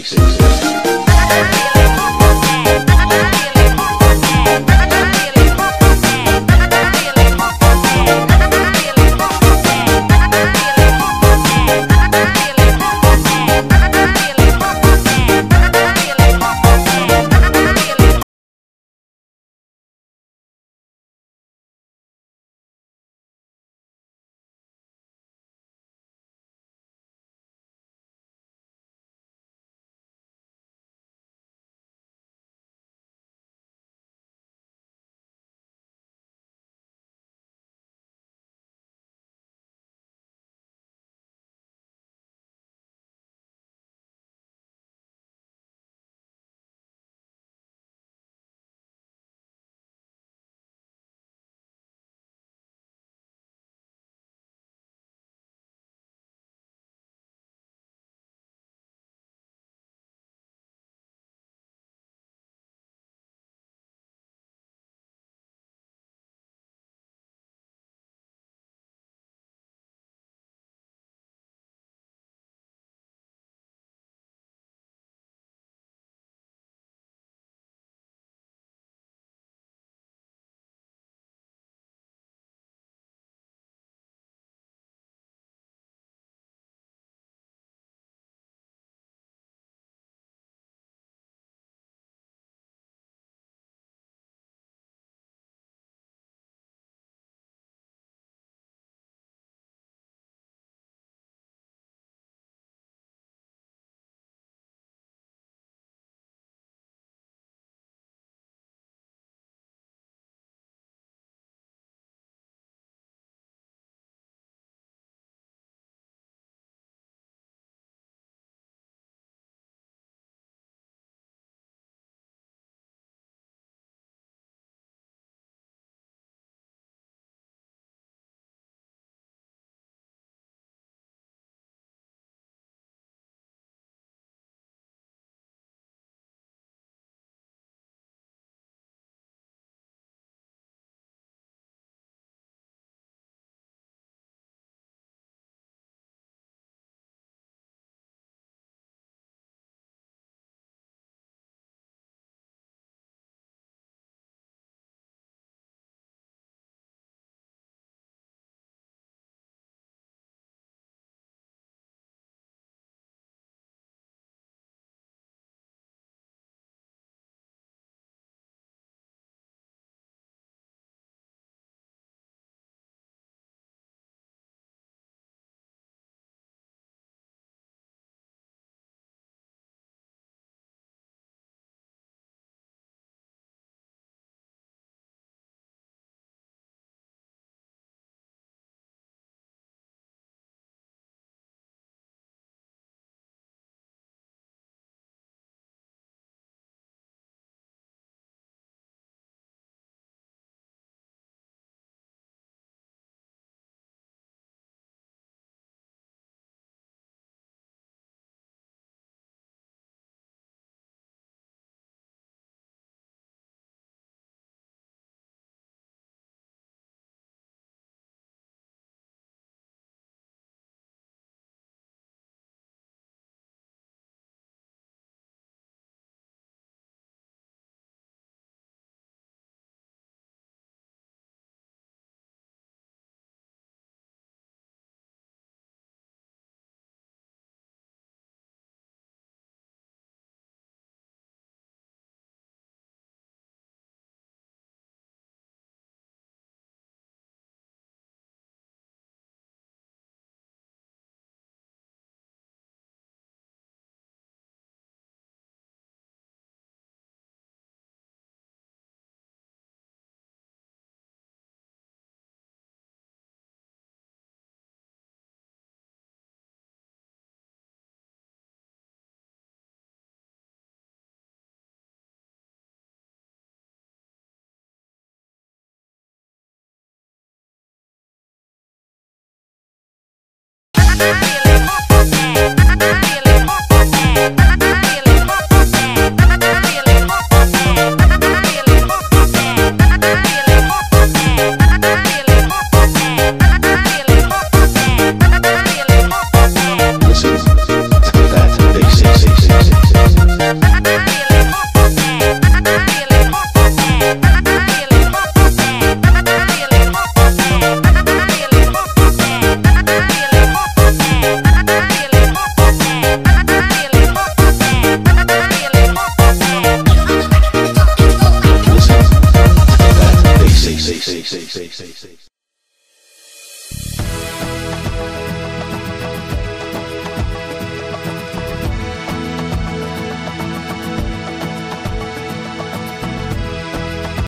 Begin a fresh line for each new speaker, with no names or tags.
listen